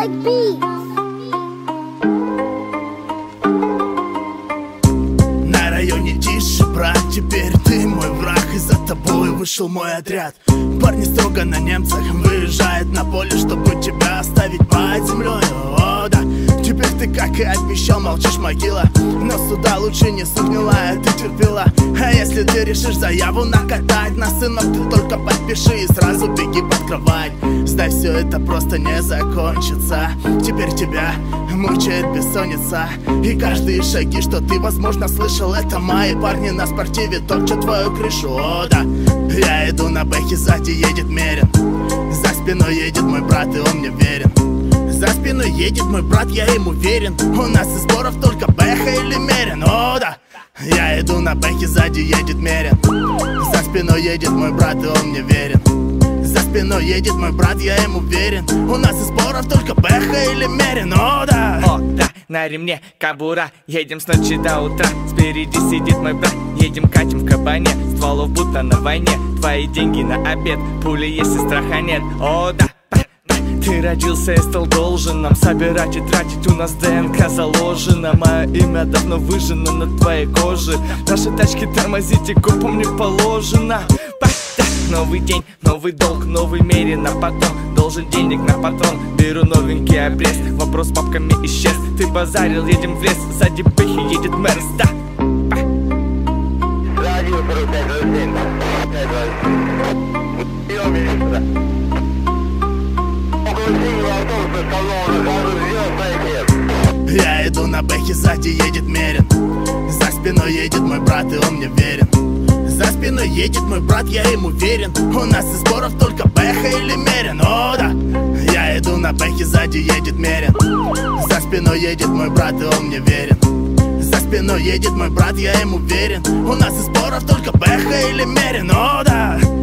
like bees. На районе тише, брат, теперь ты мой враг И за тобой вышел мой отряд Парни строго на немцах выезжают на поле Чтобы тебя оставить под землей ты, как и обещал, молчишь, могила. Но сюда лучше не согнила, ты терпела А если ты решишь заяву накатать На сынок, ты только подпиши и сразу беги под кровать. Знай, все это просто не закончится. Теперь тебя мучает бессонница. И каждые шаги, что ты, возможно, слышал Это мои парни на спортиве топчут твою крышу. О, да, я иду на бэхе, сзади едет Мерин. За спиной едет мой брат, и он мне верен Спиной едет мой брат, я ему верен У нас из сборов только бэха или Мерин. О, да, я иду на бэхе, сзади едет Мерин. За спиной едет мой брат, и он мне верен. За спиной едет мой брат, я ему верен У нас из споров только Бэха или Мерин, о да. О, да, на ремне кабура. Едем с ночи до утра. Спереди сидит мой брат. Едем, катим в кабане. Стволов будто на войне. Твои деньги на обед. Пули есть и страха нет. О, да, ты родился и стал должен нам Собирать и тратить. У нас ДНК заложено Мое имя давно выжжено на твоей коже. Наши тачки тормозить и копам не положено. Новый день, новый долг, новый мере на потом. Должен денег на патрон, беру новенький обрез. Вопрос с папками исчез, ты базарил, едем в лес. Сзади пыхи едет Мерс, да Радио 4507, 527 Прием Я иду на бэхе, сзади едет Мерин. За спиной едет мой брат, и он мне верен. За спиной едет мой брат, я ему верен. У нас из сборов только бэха или Мерин. О, да, я иду на бэхе, сзади едет Мерин. За спиной едет мой брат, и он мне верен. За спиной едет мой брат, я ему верен. У нас из сборов только бэха или Мерин. О, да